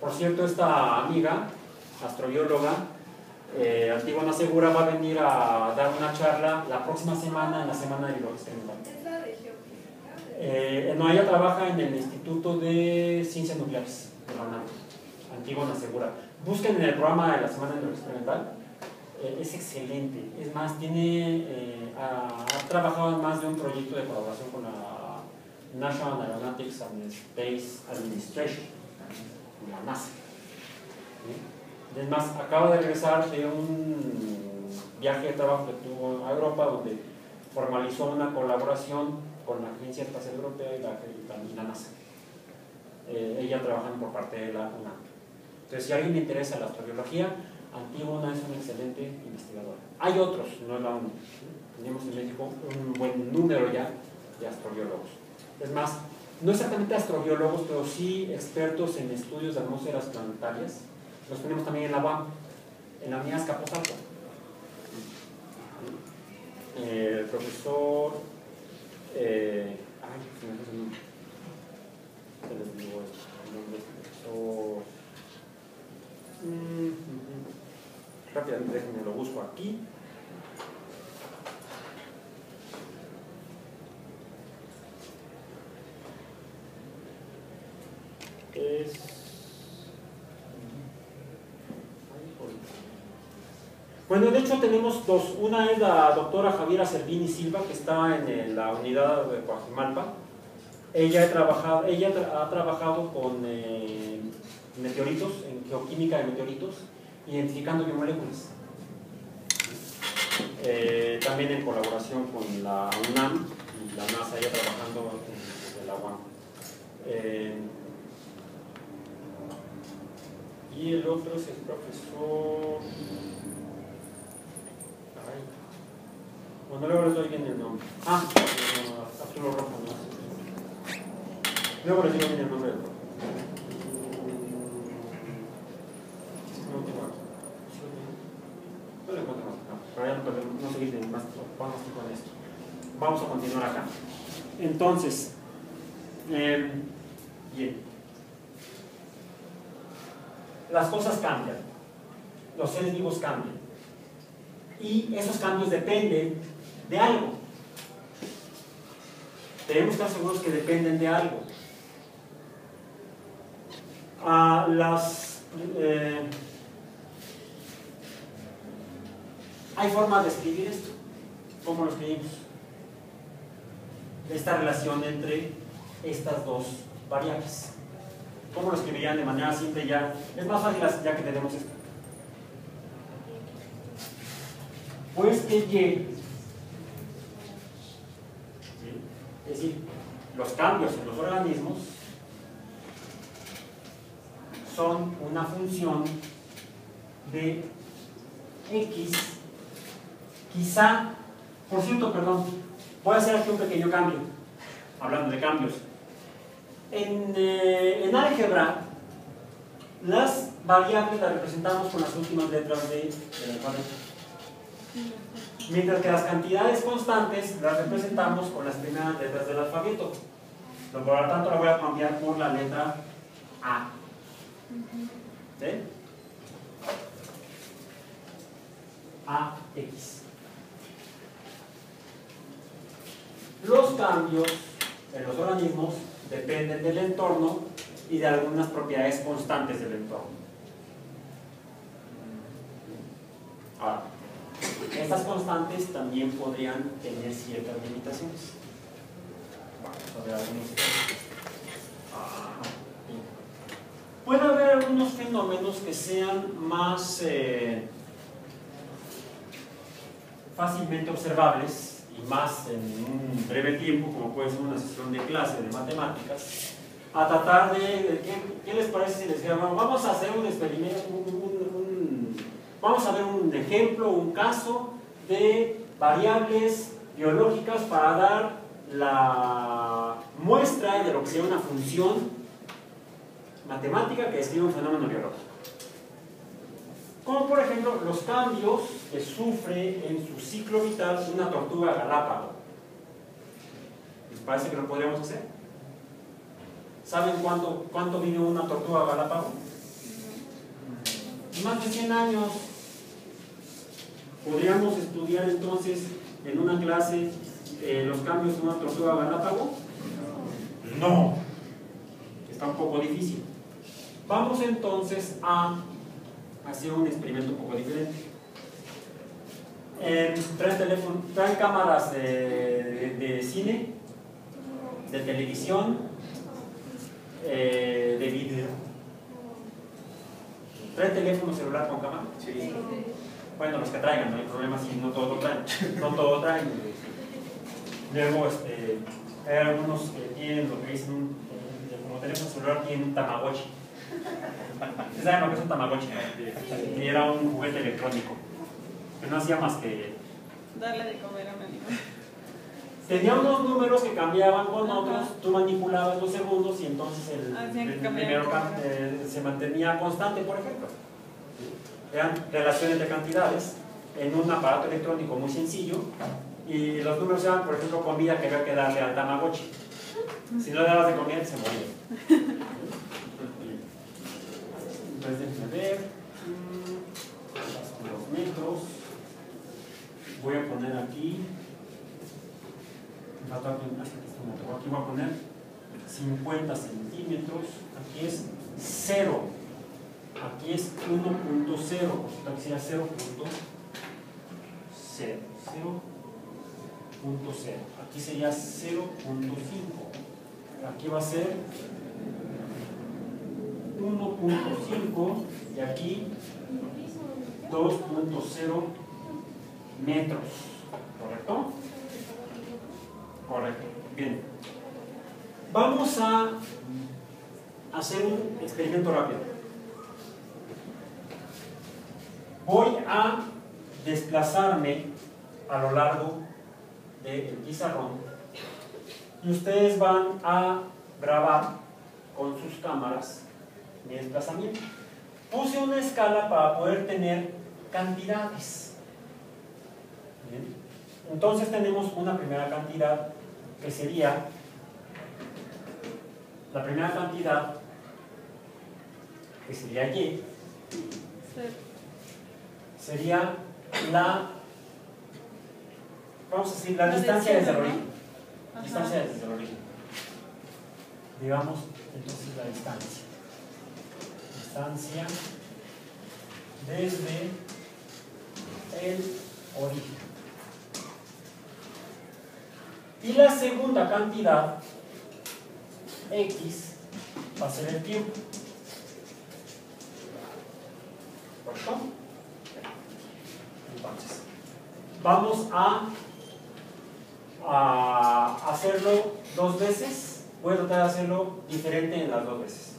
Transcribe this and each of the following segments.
Por cierto, esta amiga, astrobióloga, eh, Antígona Segura, va a venir a dar una charla la próxima semana, en la Semana de geofísica. Eh, no, ella trabaja en el Instituto de Ciencias Nucleares de la UNAM, Antígona Segura. Busquen en el programa de la Semana de Biología Experimental, eh, es excelente. Es más, tiene, eh, ha, ha trabajado en más de un proyecto de colaboración con la National Aeronautics and Space Administration, la NASA. ¿sí? Es más, acaba de regresar de un viaje de trabajo que tuvo a Europa, donde formalizó una colaboración con la Agencia Espacial Europea y la, la NASA. Eh, ella trabajando por parte de la UNAM. Entonces, si a alguien le interesa la astrobiología, Antígona es una excelente investigadora. Hay otros, no es la única. Tenemos en México un buen número ya de astrobiólogos. Es más, no exactamente astrobiólogos, pero sí expertos en estudios de atmósferas planetarias. Los tenemos también en la UAM, en la mía Escaposalco. Eh, el profesor. Eh, ay, se me su nombre. Se les digo el nombre de este profesor. Mm, mm, mm. Rápidamente, déjenme lo busco aquí. Bueno, de hecho tenemos dos. Una es la doctora Javiera Servini Silva, que está en la unidad de Coajimalpa. Ella, ha trabajado, ella ha trabajado con eh, meteoritos, en geoquímica de meteoritos, identificando biomoléculas. Eh, también en colaboración con la UNAM y la NASA, ella trabajando en, en la UAM. Eh, y el otro es el profesor. Ay. Bueno, les doy bien el nombre. Ah, no, Arturo Rojo, no. Les digo bien el nombre del profesor. No tengo aquí. No lo encuentro acá. Para ya no, no seguir más tiempo en esto. Vamos a continuar acá. Entonces, eh, bien las cosas cambian, los seres vivos cambian. Y esos cambios dependen de algo. Debemos estar seguros que dependen de algo. Ah, las, eh, hay formas de escribir esto. ¿Cómo lo escribimos? Esta relación entre estas dos variables. ¿Cómo lo escribirían de manera simple ya? Es más fácil ya que tenemos esto. Pues que Y, es decir, los cambios en los organismos son una función de X, quizá, por cierto, perdón, voy a hacer aquí un pequeño cambio, hablando de cambios. En, eh, en álgebra, las variables las representamos con las últimas letras de, del alfabeto. Mientras que las cantidades constantes las representamos con las primeras letras del alfabeto. Por lo tanto, la voy a cambiar por la letra A. ¿Sí? AX. Los cambios en los organismos dependen del entorno y de algunas propiedades constantes del entorno. Ahora, estas constantes también podrían tener ciertas limitaciones. Puede haber algunos fenómenos que sean más eh, fácilmente observables y más en un breve tiempo, como puede ser una sesión de clase de matemáticas, a tratar de, ¿qué, qué les parece si les digo, vamos a hacer un experimento, vamos a ver un ejemplo, un caso de variables biológicas para dar la muestra de lo que sería una función matemática que describe un fenómeno biológico. Como por ejemplo los cambios que sufre en su ciclo vital una tortuga galápago. ¿Les parece que lo podríamos hacer? ¿Saben cuánto, cuánto vive una tortuga galápago? más de 100 años. Podríamos estudiar entonces en una clase eh, los cambios de una tortuga galápago. No, está un poco difícil. Vamos entonces a hacer un experimento un poco diferente. Eh, traen, teléfono, traen cámaras de, de- de cine, de televisión, eh, de video. ¿Traen teléfono celular con cámara? Sí. Bueno, los que traigan, no hay problema si no todos lo traen. No todos lo traen. Luego, este, hay algunos que tienen lo que dicen, eh, como teléfono celular, tienen un Tamagotchi. ¿Ustedes saben lo que es un Tamagotchi? Era un juguete electrónico, que no hacía más que... Darle de comer a un animal. Tenía unos números que cambiaban con Ajá. otros, tú manipulabas los segundos y entonces el, cambiara primero eh, se mantenía constante, por ejemplo. Eran relaciones de cantidades en un aparato electrónico muy sencillo y los números eran, por ejemplo, comida que había que darle al Tamagotchi. Si no le dabas de comida, se moría. Entonces, déjenme ver. Mm, Los metros. Voy a poner aquí. Aquí voy a poner 50 centímetros. Aquí es 0. Aquí es 1.0. Aquí sería 0.0. 0.0. Aquí sería 0.5. Aquí va a ser 1.5 y aquí 2.0 metros. ¿Correcto? Correcto. Bien. Vamos a hacer un experimento rápido. Voy a desplazarme a lo largo del pizarrón y ustedes van a grabar con sus cámaras mi desplazamiento. Puse una escala para poder tener cantidades. Bien. Entonces tenemos una primera cantidad que sería la primera cantidad que sería y sería la vamos a decir la distancia desde el origen distancia desde el origen digamos entonces la distancia distancia desde el origen y la segunda cantidad x va a ser el tiempo ¿correcto? Entonces, vamos a, a hacerlo dos veces. Voy a tratar de hacerlo diferente en las dos veces.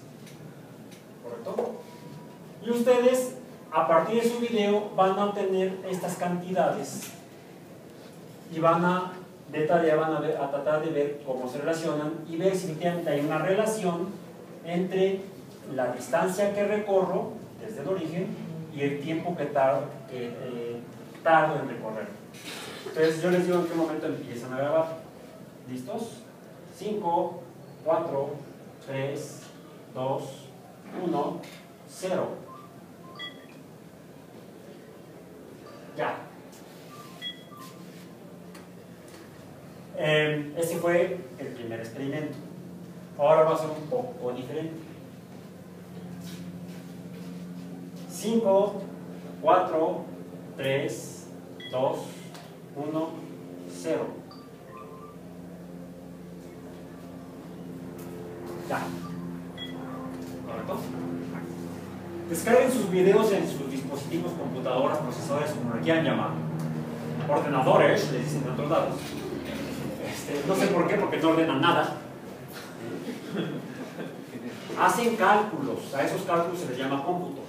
Y ustedes, a partir de su video, van a obtener estas cantidades y van a, de tarea, van a, ver- a tratar de ver cómo se relacionan y ver si efectivamente hay una relación entre la distancia que recorro desde el origen y el tiempo que tardo, que, eh, tardo en recorrer. Entonces yo les digo en qué momento empiezan a grabar. ¿Listos? 5, 4, 3, 2, 1, 0. Eh, ese fue el primer experimento. Ahora va a ser un poco diferente. 5, 4, 3, 2, 1, 0. Ya. ¿Correcto? Descarguen sus videos en sus dispositivos, computadoras, procesadores, como le quieran llamar. Ordenadores, les dicen en otros lados. No sé por qué, porque no ordenan nada. Hacen cálculos, a esos cálculos se les llama cómputo.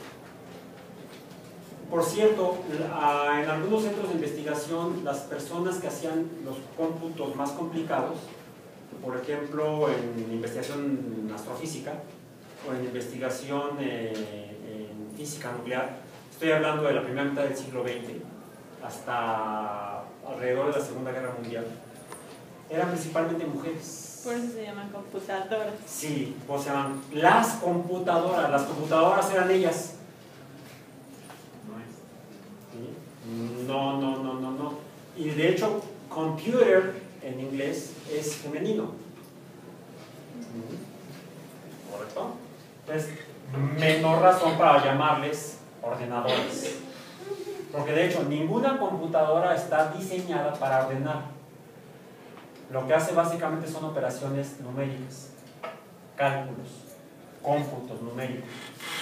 Por cierto, en algunos centros de investigación, las personas que hacían los cómputos más complicados, por ejemplo, en investigación astrofísica o en investigación eh, en física nuclear, estoy hablando de la primera mitad del siglo XX hasta alrededor de la Segunda Guerra Mundial, eran principalmente mujeres. Por eso se llaman computadoras. Sí, o sea, las computadoras, las computadoras eran ellas. No, no, no, no, no. Y de hecho, computer en inglés es femenino. ¿Correcto? Entonces, menor razón para llamarles ordenadores. Porque de hecho, ninguna computadora está diseñada para ordenar. Lo que hace básicamente son operaciones numéricas, cálculos, cómputos numéricos.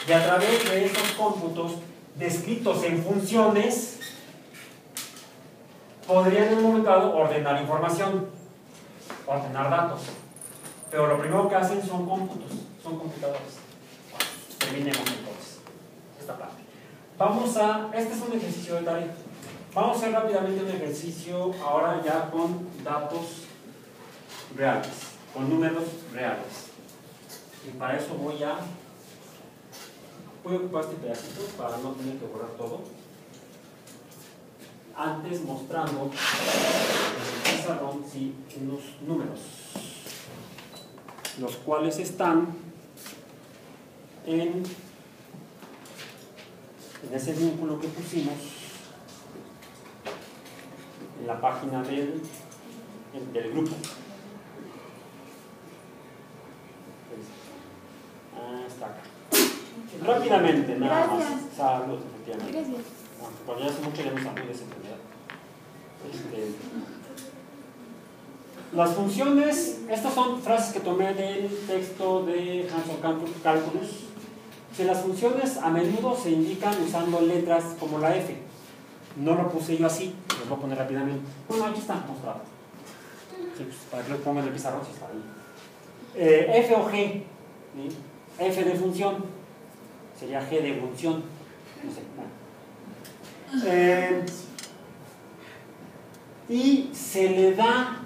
Y a través de esos cómputos descritos en funciones, podrían en un momento dado ordenar información, ordenar datos. Pero lo primero que hacen son cómputos, son computadores. Terminemos entonces esta parte. Vamos a, este es un ejercicio de tarea. Vamos a hacer rápidamente un ejercicio ahora ya con datos reales, con números reales. Y para eso voy a, voy a ocupar este pedacito para no tener que borrar todo. Antes mostrando en el pizarrón sí, unos números, los cuales están en, en ese vínculo que pusimos en la página del, del grupo. Rápidamente, nada más. Gracias. Salud, efectivamente. Gracias. Ah, Porque ya hace mucho ya no salud de esa enfermedad. Este, las funciones, estas son frases que tomé del texto de Hanson Calcu- Calculus. Que las funciones a menudo se indican usando letras como la F. No lo puse yo así, lo voy a poner rápidamente. Bueno, aquí está mostrado. Sí, pues, para que lo pongan en el pizarrón, si está ahí. Eh, F o G. ¿sí? F de función. Sería G de función. No sé. bueno. Eh, y se le da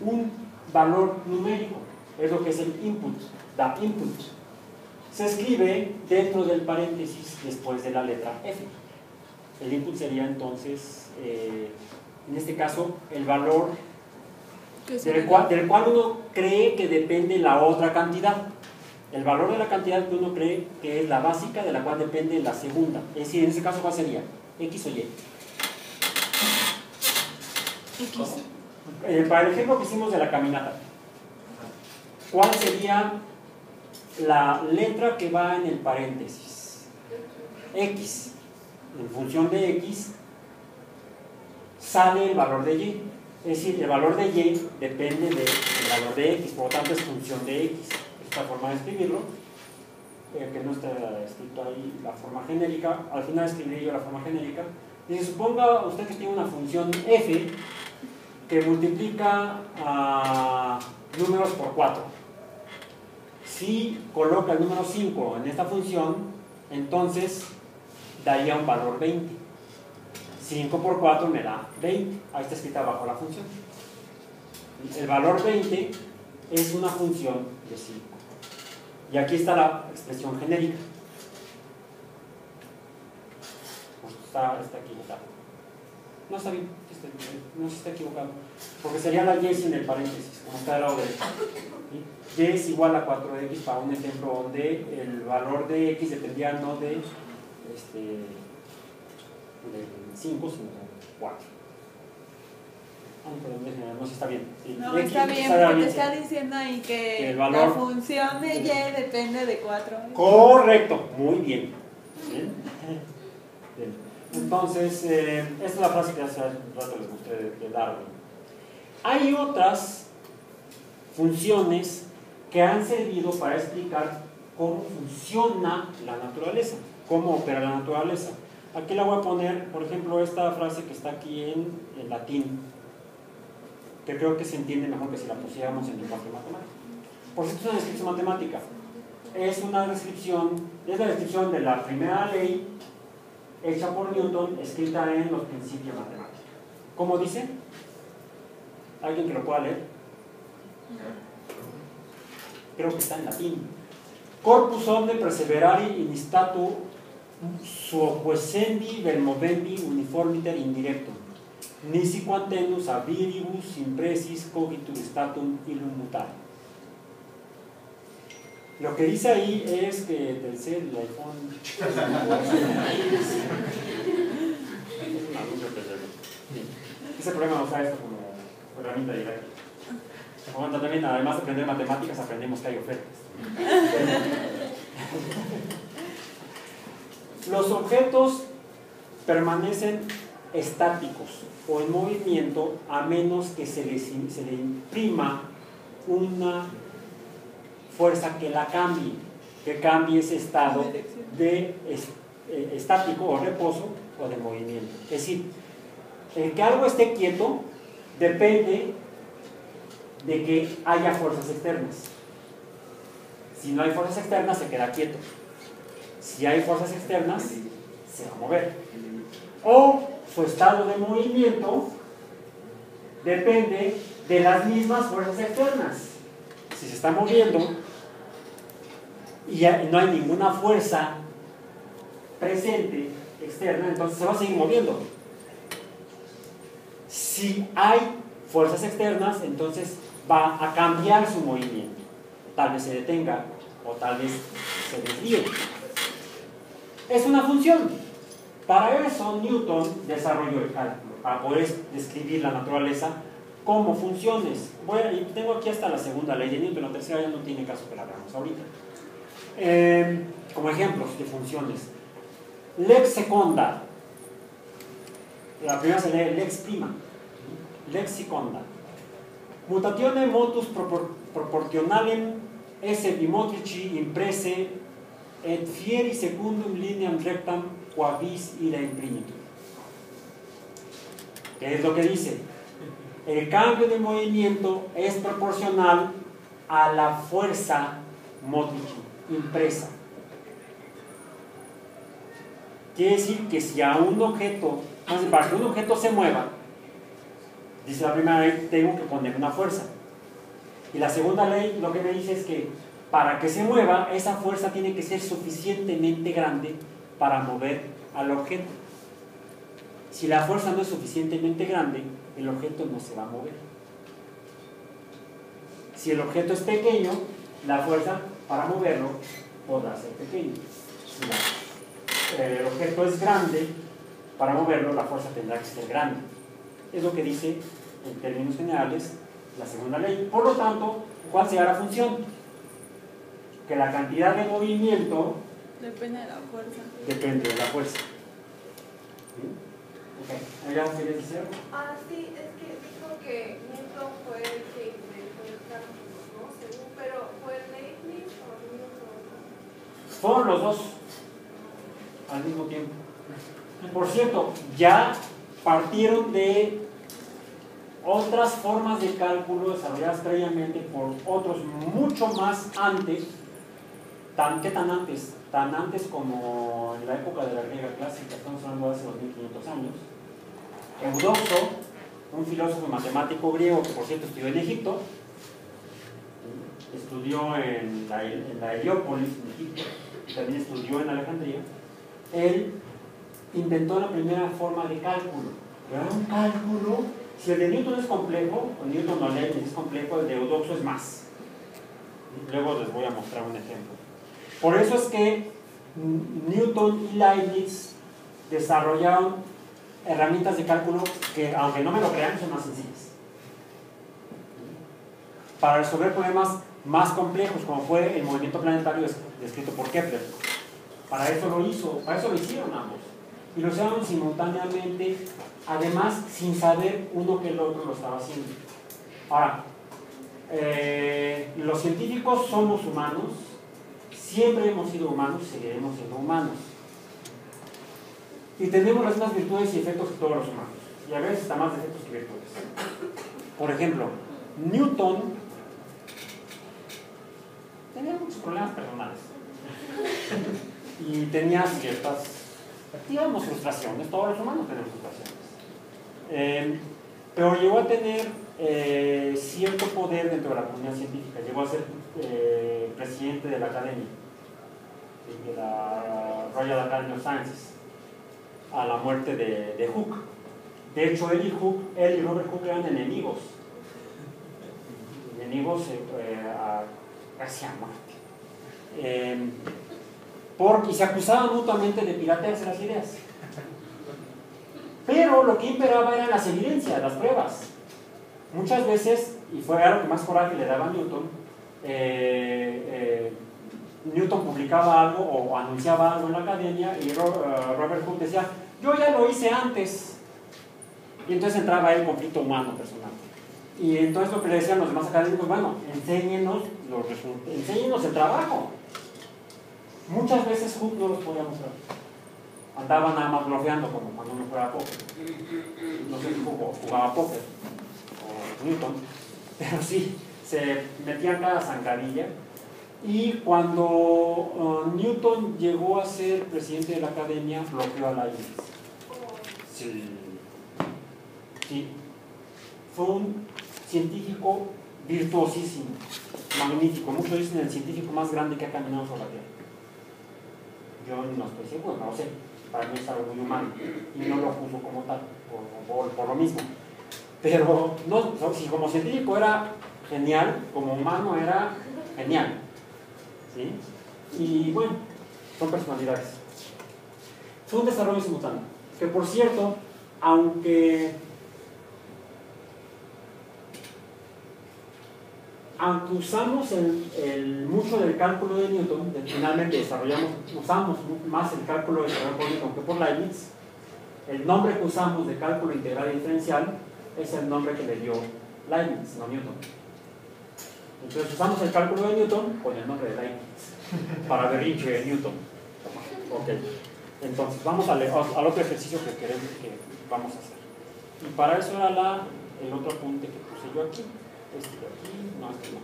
un valor numérico, es lo que es el input, da input. Se escribe dentro del paréntesis después de la letra F. El input sería entonces, eh, en este caso, el valor del cual, del cual uno cree que depende la otra cantidad. El valor de la cantidad que uno cree que es la básica de la cual depende la segunda. Es decir, en este caso, ¿cuál sería? X o Y. X. Eh, para el ejemplo que hicimos de la caminata, ¿cuál sería la letra que va en el paréntesis? X. En función de X sale el valor de Y. Es decir, el valor de Y depende del valor de X, por lo tanto es función de X. Esta forma de escribirlo, eh, que no está escrito ahí la forma genérica, al final escribiré yo la forma genérica. Y suponga usted que tiene una función F que multiplica a números por 4. Si coloca el número 5 en esta función, entonces daría un valor 20. 5 por 4 me da 20. Ahí está escrita abajo la función. El valor 20 es una función de 5. Y aquí está la expresión genérica. Está, está equivocado. No está bien, está- no está equivocado. Porque sería la y sin el paréntesis, como está al lado derecho. ¿sí? Y es igual a 4x para un ejemplo donde el valor de x dependía no de este, del 5, sino de 4. No está bien. Sí, No, está bien, porque está diciendo ahí que El valor- la función de y depende de 4. Correcto, muy bien. Bien. Bien. Entonces, eh, esta es la frase que hace rato les mostré de, de Darwin. Hay otras funciones que han servido para explicar cómo funciona la naturaleza, cómo opera la naturaleza. Aquí la voy a poner, por ejemplo, esta frase que está aquí en, en latín, que creo que se entiende mejor que si la pusiéramos en lenguaje matemático. Por cierto, es una descripción matemática es una descripción, es la descripción de la primera ley hecha por Newton, escrita en los principios matemáticos. ¿Cómo dice? ¿Alguien que lo pueda leer? Creo que está en latín. Corpus omne perseverari in statu suoquescendi vel movendi uniformiter indirectum. Nisi quantenus aviribus impresis cogitur statum illum mutare. Lo que dice ahí es que Telcel, el iPhone. Ese problema nos da esto como herramienta didáctica. Bueno, también, además de aprender matemáticas, aprendemos que hay ofertas. Los objetos permanecen estáticos o en movimiento a menos que se, les, se le imprima una fuerza que la cambie, que cambie ese estado de eh, estático o reposo o de movimiento. Es decir, el que algo esté quieto depende de que haya fuerzas externas. Si no hay fuerzas externas, se queda quieto. Si hay fuerzas externas, se va a mover. O su estado de movimiento depende de las mismas fuerzas externas. Si se está moviendo y no hay ninguna fuerza presente externa, entonces se va a seguir moviendo. Si hay fuerzas externas, entonces va a cambiar su movimiento. Tal vez se detenga o tal vez se desvíe. Es una función. Para eso Newton desarrolló el cálculo, para poder describir la naturaleza como funciones. tengo aquí hasta la segunda ley de Newton, la tercera ya no tiene caso que la hagamos ahorita. Eh, como ejemplos de funciones. Lex seconda. La primera se lee lex prima. Lex seconda. Mutatione motus propor proportionalem esse bimotrici imprese et fieri secundum lineam rectam qua vis ira imprimitur. ¿Qué es lo que dice? El cambio de movimiento es proporcional a la fuerza motrici impresa. Quiere decir que si a un objeto, para que un objeto se mueva, dice la primera ley, tengo que poner una fuerza. Y la segunda ley lo que me dice es que para que se mueva, esa fuerza tiene que ser suficientemente grande para mover al objeto. Si la fuerza no es suficientemente grande, el objeto no se va a mover. Si el objeto es pequeño, la fuerza para moverlo podrá ser pequeña. Eh, el objeto es grande, para moverlo la fuerza tendrá que ser grande. Es lo que dice en términos generales la segunda ley. Por lo tanto, ¿cuál será la función? Que la cantidad de movimiento depende de la fuerza. Depende de la fuerza. ¿Sí? Okay. ¿Allá quieres decir Ah, sí, es que dijo que Newton fue el que inventó el cálculo, ¿no? Según, pero ¿fue Leibniz o Newton? Fueron los dos al mismo tiempo. Por cierto, ya partieron de otras formas de cálculo desarrolladas previamente por otros mucho más antes, tan, ¿qué tan antes? Tan antes como en la época de la griega clásica, estamos hablando de hace 2500 años. Eudoxo, un filósofo matemático griego que por cierto estudió en Egipto, estudió en la, en en Egipto, también estudió en Alejandría, él inventó la primera forma de cálculo. Era un cálculo, si el de Newton es complejo, o Newton no es complejo, el de Eudoxo es más. Luego les voy a mostrar un ejemplo. Por eso es que Newton y Leibniz desarrollaron herramientas de cálculo que, aunque no me lo crean, son más sencillas. Para resolver problemas más complejos, como fue el movimiento planetario descrito por Kepler. Para eso lo hizo, para eso lo hicieron ambos. Y lo hicieron simultáneamente, además sin saber uno que el otro lo estaba haciendo. Ahora, eh, los científicos somos humanos, siempre hemos sido humanos y seguiremos siendo humanos. Y tenemos las mismas virtudes y efectos que todos los humanos. Y a veces está más defectos que virtudes. Por ejemplo, Newton tenía muchos problemas personales y tenía ciertas, digamos, frustraciones, todos los humanos tenemos frustraciones. Eh, pero llegó a tener eh, cierto poder dentro de la comunidad científica, llegó a ser eh, presidente de la academia, de la Royal Academy of Sciences, a la muerte de, de Hooke. De hecho, él y, él y Robert Hooke eran enemigos, enemigos a, casi a muerte porque se acusaban mutuamente de piratearse las ideas. Pero lo que imperaba eran las evidencias, las pruebas. Muchas veces, y fue algo que más coraje le daba a Newton, eh, eh, Newton publicaba algo o anunciaba algo en la academia y Robert Hooke decía, yo ya lo hice antes. Y entonces entraba el conflicto humano personal. Y entonces lo que le decían los demás académicos, bueno, enséñenos, los enséñenos el trabajo. Muchas veces Hooke no los podía mostrar. Andaba nada más bloqueando como cuando uno jugaba póker. No sé si jugaba póker o Newton, pero sí, se metía cada zancadilla. Y cuando uh, Newton llegó a ser presidente de la academia, bloqueó a la Sí. Sí. Fue un científico virtuosísimo, magnífico. Muchos dicen el científico más grande que ha caminado sobre la Tierra. Yo no estoy seguro, no lo sé. Para mí es algo muy humano y no lo juzgo como tal, por, por, lo mismo. Pero no, si como científico era genial, como humano era genial. ¿sí? Y bueno, son personalidades. Fue un desarrollo simultáneo. Que por cierto, aunque aunque usamos el, mucho del cálculo de Newton, finalmente desarrollamos, usamos más el cálculo de Newton que por Leibniz, el nombre que usamos de cálculo integral diferencial es el nombre que le dio Leibniz, no Newton. Entonces usamos el cálculo de Newton con el nombre de Leibniz, para berrinche de Newton. Ok, entonces vamos al, al, otro ejercicio que queremos que vamos a hacer. Y para eso era la, el otro apunte que puse yo aquí este de aquí, no, este no.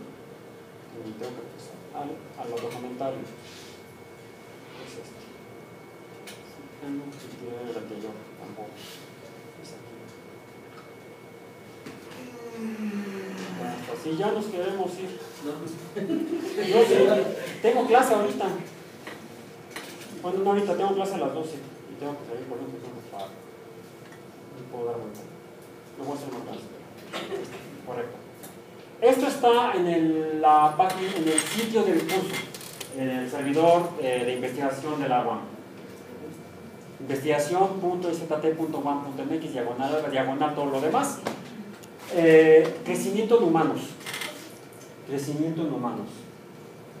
Y tengo que pasar al, a los documentales. Es este. Que tirar el anterior, tampoco. Es aquí. Si ya nos queremos ir. Sí, tengo clase ahorita. Bueno, no ahorita, tengo clase a las 12 y tengo que salir por que parar. No puedo dar vuelta. No voy a hacer más clase. Correcto. Esto está en el, la página, en el sitio del curso, en el servidor eh, de investigación de la UAM. Investigación.stt.1.mx, diagonal, diagonal, todo lo demás. Eh, crecimiento en humanos. Crecimiento en humanos.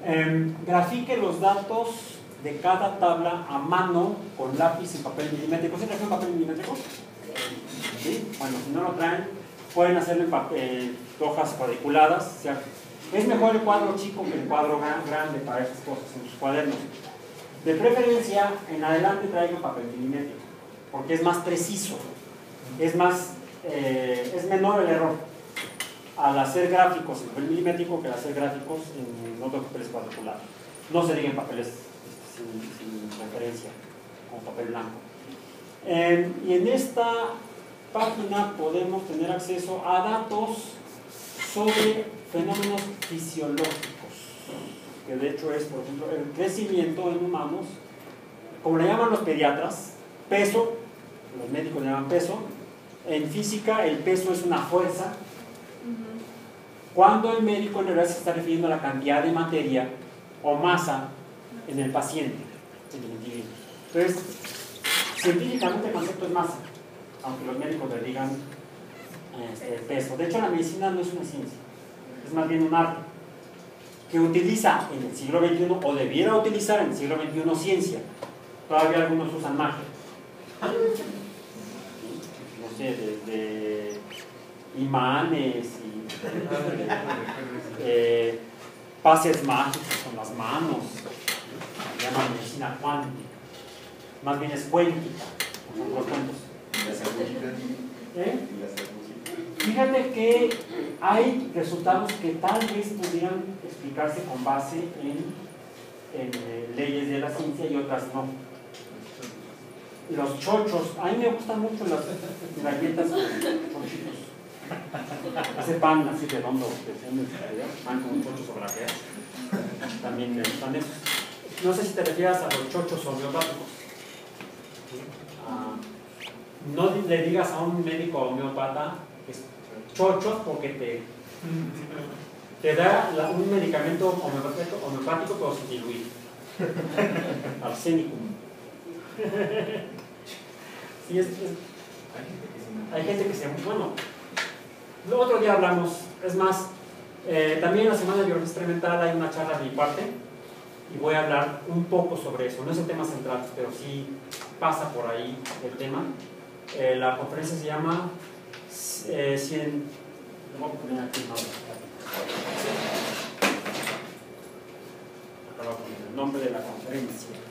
Em, grafique los datos de cada tabla a mano con lápiz y papel milimétrico. ¿Sí trajeron papel milimétrico? ¿Sí? Bueno, si no lo traen, pueden hacerlo en papel, hojas cuadriculadas. es mejor el cuadro chico que el cuadro grande para estas cosas en sus cuadernos. De preferencia, en adelante traigan papel milimétrico, porque es más preciso, es, más, eh, es menor el error al hacer gráficos en papel milimétrico que al hacer gráficos en otros papeles cuadriculados. No se diga en papeles este, sin, referencia, como papel blanco. Eh, y en esta página podemos tener acceso a datos sobre fenómenos fisiológicos, que de hecho es, por ejemplo, el crecimiento en humanos, como le llaman los pediatras, peso, los médicos le llaman peso, en física el peso es una fuerza, cuando el médico en realidad se está refiriendo a la cantidad de materia o masa en el paciente, en el individuo. Entonces, científicamente el concepto es masa, aunque los médicos le digan este, peso. De hecho, la medicina no es una ciencia, es más bien un arte que utiliza en el siglo XXI o debiera utilizar en el siglo XXI ciencia. Todavía algunos usan magia. No sé, desde imanes y eh, pases mágicos con las manos. Se llama medicina cuántica. Más bien es cuántica, como los cuentos. ¿Eh? Fíjate que hay resultados que tal vez pudieran explicarse con base en, eh, leyes de la ciencia y otras no. Los chochos, a mí me gustan mucho las galletas con chochitos. Ese pan así redondo que pan con chochos o También me gustan esos. No sé si te refieres a los chochos homeopáticos. Ah, no le digas a un médico homeopata chochos porque te, te da un medicamento homeopático, homeopático pero sin diluir. Hay gente que se... Bueno, otro día hablamos, es más, eh, también en la Semana de Biología Experimental hay una charla de mi parte y voy a hablar un poco sobre eso. No es el tema central, pero sí pasa por ahí el tema. Eh, la conferencia se llama eh, 100... Voy a poner aquí, no, Acá voy a poner el nombre de la conferencia.